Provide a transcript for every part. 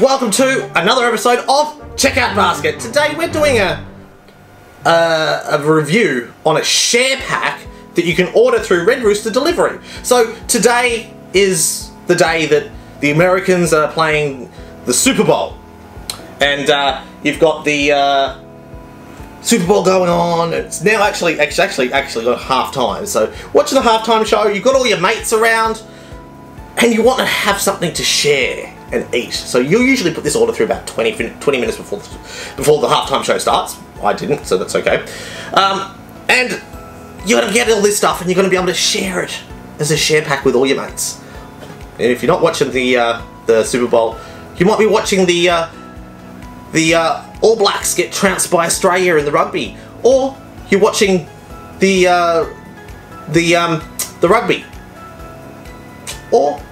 welcome to another episode of Checkout Basket. Today we're doing a, a, review on a share pack that you can order through Red Rooster Delivery. So today is the day that the Americans are playing the Super Bowl. And uh, you've got the uh, Super Bowl going on. It's now actually, actually, actually, actually got half time. So watching the halftime show, you've got all your mates around, and you want to have something to share and eat. So you'll usually put this order through about 20, 20 minutes before the, before the halftime show starts. I didn't, so that's okay. Um, and you're going to get all this stuff, and you're going to be able to share it as a share pack with all your mates. And if you're not watching the uh, the Super Bowl, you might be watching the uh, the uh, All Blacks get trounced by Australia in the rugby, or you're watching the uh, the um, the rugby, or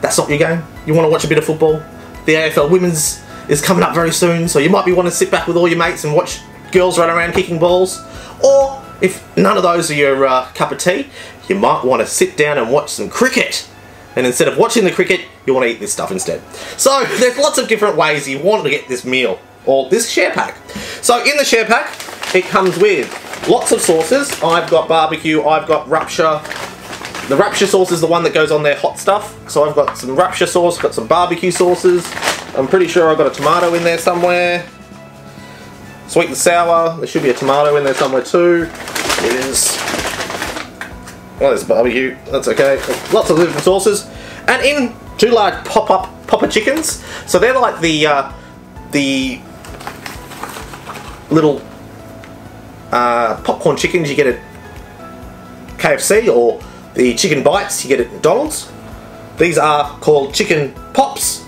that's not your game. You want to watch a bit of football. The AFL Women's is coming up very soon, so you might be wanting to sit back with all your mates and watch girls run around kicking balls, or if none of those are your uh, cup of tea, you might want to sit down and watch some cricket. And instead of watching the cricket, you want to eat this stuff instead. So there's lots of different ways you want to get this meal or this share pack. So in the share pack, it comes with lots of sauces. I've got barbecue, I've got rapture. The rapture sauce is the one that goes on their hot stuff. So I've got some rapture sauce, got some barbecue sauces. I'm pretty sure I've got a tomato in there somewhere. Sweet and sour, there should be a tomato in there somewhere too. It is well, there's barbecue. That's okay. Lots of different sauces, and in two large pop-up popper chickens. So they're like the uh, the little uh, popcorn chickens you get at KFC, or the chicken bites you get at McDonald's. These are called chicken pops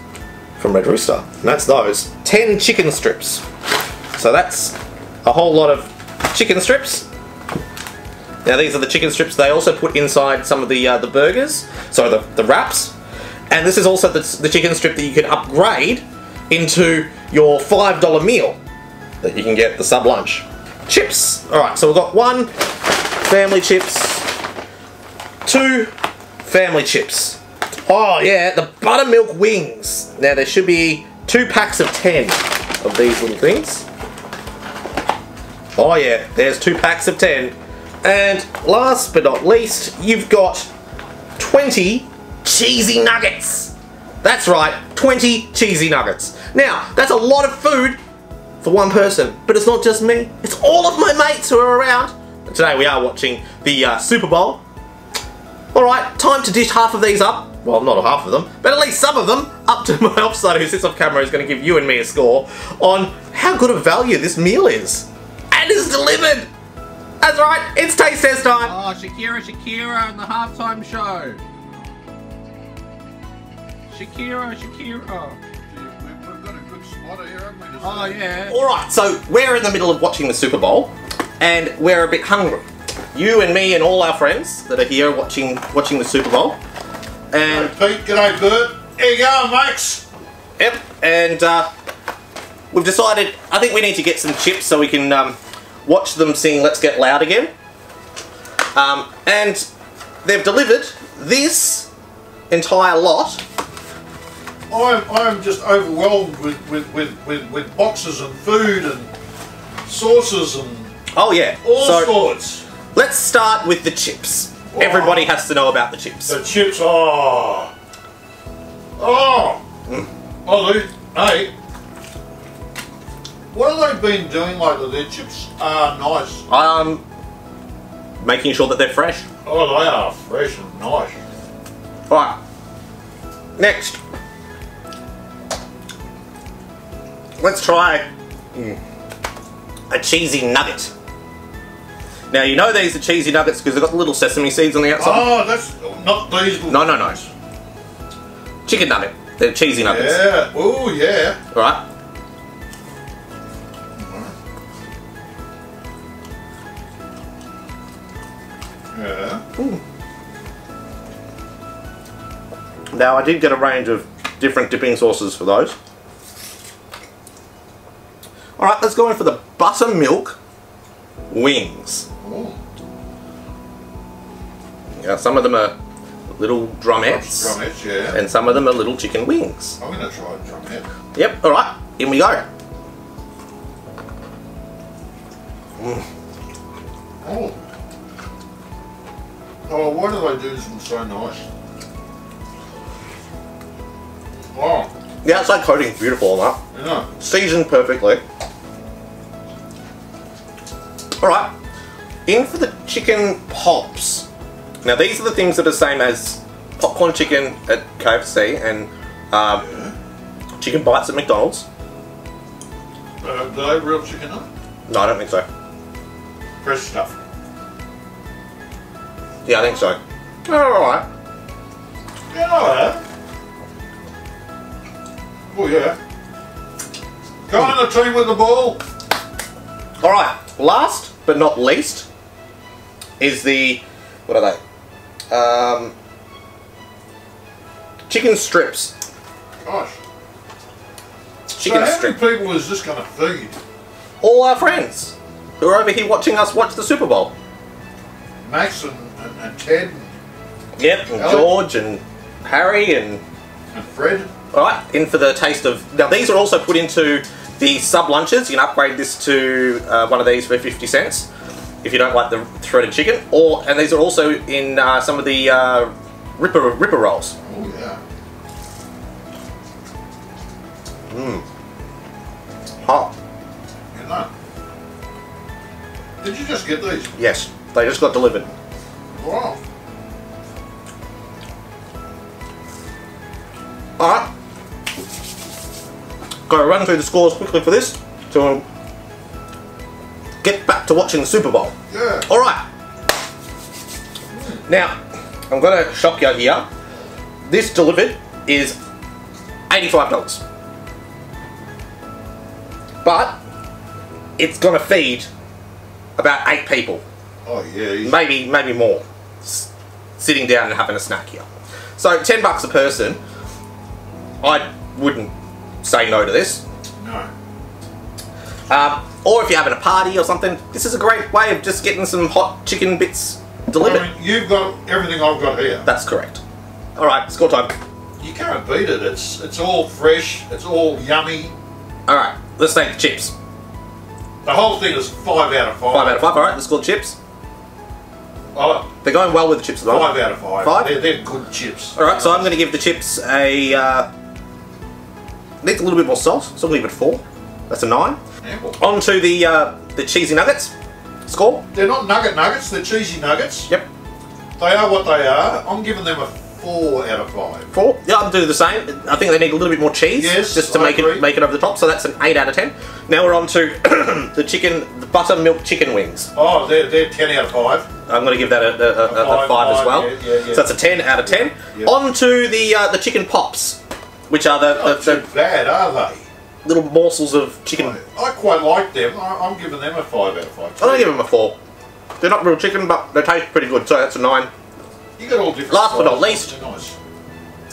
from Red Rooster, and that's those. Ten chicken strips. So that's a whole lot of chicken strips now these are the chicken strips they also put inside some of the uh, the burgers, so the, the wraps. And this is also the, the chicken strip that you can upgrade into your $5 meal that you can get the sub lunch. Chips. Alright, so we've got one family chips, two family chips. Oh yeah, the buttermilk wings. Now there should be two packs of 10 of these little things. Oh yeah, there's two packs of 10 and last but not least, you've got 20 cheesy nuggets. That's right, 20 cheesy nuggets. Now, that's a lot of food for one person, but it's not just me. It's all of my mates who are around. And today we are watching the uh, Super Bowl. Alright, time to dish half of these up. Well, not half of them, but at least some of them up to my offside who sits off camera is going to give you and me a score on how good a value this meal is. And is delivered that's right, it's taste test time! Oh, Shakira, Shakira on the halftime show. Shakira, Shakira. We've got a good spotter here, haven't we? Just Oh, yeah. Alright, so we're in the middle of watching the Super Bowl, and we're a bit hungry. You and me and all our friends that are here watching watching the Super Bowl. And, Hey, Pete, g'day, Bert. Here you go, mates. yep, and uh, we've decided, I think we need to get some chips so we can um, watch them sing Let's Get Loud again. Um, and they've delivered this entire lot. I'm, I'm just overwhelmed with, with, with, with, with boxes and food and sauces and Oh yeah, all so sorts. Let's start with the chips. Wow. Everybody has to know about the chips. The chips, oh. Oh. Oh, they, hey. What have they been doing lately? Their chips are nice. Um, making sure that they're fresh. Oh, they are fresh and nice. Right. Next. Let's try a cheesy nugget. Now you know these are cheesy nuggets because they've got the little sesame seeds on the outside. Oh, that's not these. No, no, no. Chicken nugget. They're cheesy nuggets. Yeah. Oh, yeah. Alright. Yeah. Now I did get a range of different dipping sauces for those. Alright, let's go in for the buttermilk wings. Oh. Yeah, some of them are little drumettes, Drumettes, yeah. and some of them are little chicken wings. I'm gonna try a drumette. Yep. All right. In we go. Mm. Oh. Oh, why do they do this one so nice? Oh, The outside coating's beautiful on that. know. Seasoned perfectly. Alright, in for the chicken pops. Now these are the things that are the same as popcorn chicken at KFC and um, chicken bites at McDonald's. Uh, do they have real chicken on? No, I don't think so. Fresh stuff. Yeah, I think so. Alright. Yeah, have. Oh, yeah. Go on the team with the ball. Alright, last but not least is the, what are they? Um, chicken strips. Gosh. Chicken so how strip. many people is this going to feed? all our friends who are over here watching us watch the Super Bowl. Max and, and, and Ted Yep, and. George and Harry and and Fred. alright, in for the taste of now these are also put into the sub lunches. You can upgrade this to uh, one of these for fifty cents if you don't like the threaded chicken. Or and these are also in uh, some of the uh, ripper ripper rolls. Oh, yeah. Mmm. Hot. You know. Did you just get these? Yes, they just got delivered. Wow. Alright. Gotta run through the scores quickly for this to get back to watching the Super Bowl. Yeah. Alright. Now, I'm gonna shock you here. This delivered is $85. But it's gonna feed about eight people. Oh, yeah. Maybe maybe more. S- sitting down and having a snack here. So ten bucks a person. I wouldn't say no to this. no. Um, or if you're having a party or something, this is a great way of just getting some hot chicken bits delivered. I mean, you've got everything I've got here. That's correct. All right, score time. You can't beat it. It's it's all fresh. It's all yummy. All right, let's take the chips. The whole thing is five out of five. Five out of five. All right, let's score chips. Oh, They're going well with the chips the moment. five out of five. Five? They're, they're good chips. All right, so I'm going to give the chips a. Uh, needs a little bit more salt, so I'm going to give it four. That's a nine. Ample. On to the uh, the cheesy nuggets. Score. They're not nugget nuggets. They're cheesy nuggets. Yep. They are what they are. I'm giving them a four out of five. Four. Yeah, I'll do the same. I think they need a little bit more cheese, Yes, just to I make agree. it make it over the top. So that's an eight out of ten. Now we're on to the chicken, the buttermilk chicken wings. Oh, they're, they're ten out of five. I'm going to give that a, a, a, a five, five, as well. yeah, yeah, yeah. So that's a ten out of ten. On to the uh, the chicken pops, which are the, Not the, too bad, are they? The little morsels of chicken. I, I quite like them. I, I'm giving them a five out of five. I'm going give them a four. They're not real chicken, but they taste pretty good. So that's a nine. You got all different. Last but not least. Nice.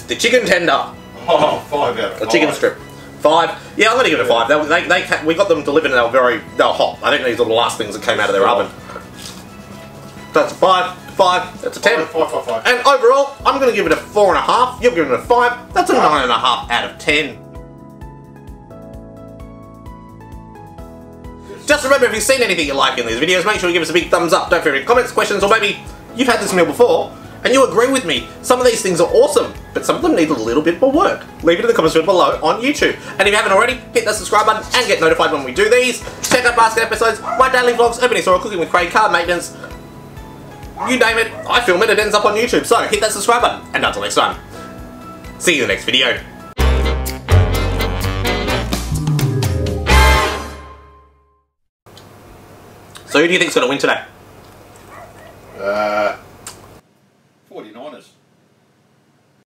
The chicken tender, Oh, five out of the five. chicken strip. Five. Yeah, I'm going to give it a five. They, they, they, we got them delivered and they were very, they were hot. I think these are the last things that came out of their oven. That's a five. Five. That's a ten. Five, five, five, five. And overall, I'm going to give it a four and a half. You're giving it a five. That's a nine and a half out of ten. Just remember, if you've seen anything you like in these videos, make sure you give us a big thumbs up. Don't forget any comments, questions, or maybe you've had this meal before and you agree with me. Some of these things are awesome, but some of them need a little bit more work. Leave it in the comments below on YouTube. And if you haven't already, hit that subscribe button and get notified when we do these. Check out basket episodes, my daily vlogs, opening store, cooking with Craig, car maintenance. You name it, I film it, it ends up on YouTube. So hit that subscribe button. And until next time, see you in the next video. So who do you think's going to win today? Uh, 49ers.